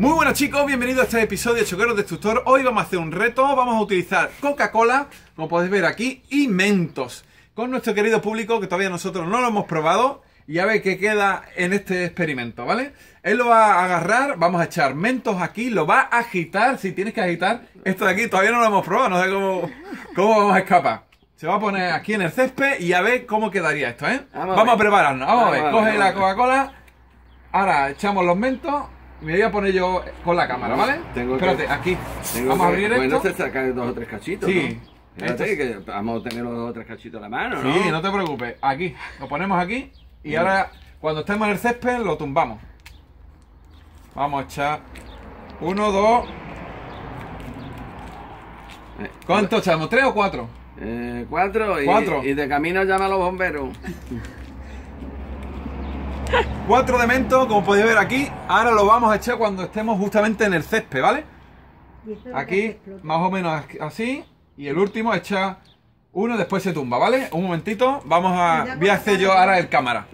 Muy buenas chicos, bienvenidos a este episodio de Choqueros Destructor. Hoy vamos a hacer un reto, vamos a utilizar Coca-Cola, como podéis ver aquí, y Mentos. Con nuestro querido público, que todavía nosotros no lo hemos probado, y a ver qué queda en este experimento, ¿vale? Él lo va a agarrar, vamos a echar Mentos aquí, lo va a agitar, si tienes que agitar. Esto de aquí todavía no lo hemos probado, no sé cómo, cómo vamos a escapar. Se va a poner aquí en el césped y a ver cómo quedaría esto, ¿eh? Vamos a Vamos a, ver. prepararnos, vamos, a Vamos ver. a ver, Coge la. Coca-Cola, ahora echamos los Mentos. Me voy a poner yo con la cámara, ¿vale? Tengo que- Espérate, aquí. Tengo Vamos a abrir bueno, esto. se sacan dos o tres cachitos. Sí. ¿no? Esto- que vamos a tener los dos o tres cachitos en la mano, ¿no? Sí, no te preocupes. Aquí, lo ponemos aquí y ahora cuando estemos en el césped lo tumbamos. Vamos a echar uno, dos. Eh, ¿Cuánto echamos? ¿Tres o cuatro? eh, cuatro, y, Cuatro. y de camino llama a los bomberos. Cuatro de mento, como podéis ver aquí. Ahora lo vamos a echar cuando estemos justamente en el césped, ¿vale? Aquí, más o menos así. Y el último echa uno, después se tumba, ¿vale? Un momentito, vamos a. Voy a hacer yo ahora el cámara.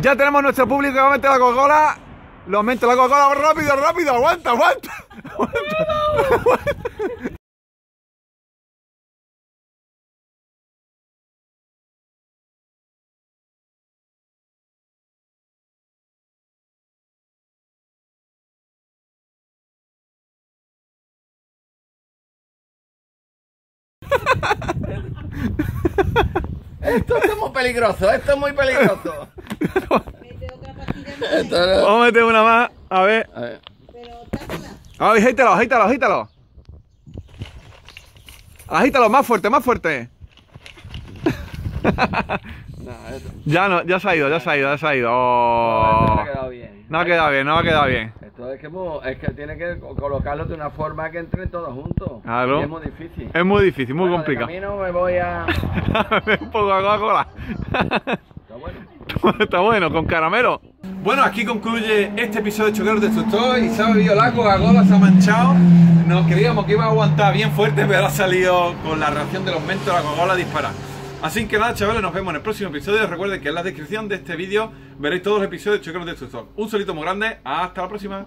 Ya tenemos nuestro público que va a meter la Coca-Cola. Lo meto la Coca-Cola, rápido, rápido, aguanta, aguanta. Esto es muy peligroso, esto es muy peligroso. Vamos a meter una más, a ver. A ver. pero tápala. Agítalo, agítalo, agítalo. Agítalo, más fuerte, más fuerte. No, esto, Ya no, ya se ha ido, ya se ha ido, ya se ha ido. Oh. no ha quedado bien. No ha quedado bien, no ha quedado bien. Esto es que, es que tiene que co- colocarlo de una forma que entren todos juntos. Claro. Y es muy difícil. Es muy difícil, muy Bueno, complicado. De camino me voy a. Un poco de Coca-Cola. Está bueno. Está bueno, con caramelo. Bueno, aquí concluye este episodio de Choqueros Destructor y se ha bebido la Coca-Cola, se ha manchado. Nos creíamos que iba a aguantar bien fuerte, pero ha salido con la reacción de los mentos de la Coca-Cola dispara. Así que nada, chavales, nos vemos en el próximo episodio. Recuerden que en la descripción de este vídeo veréis todos los episodios de Choqueros Destructor. Un solito muy grande, hasta la próxima.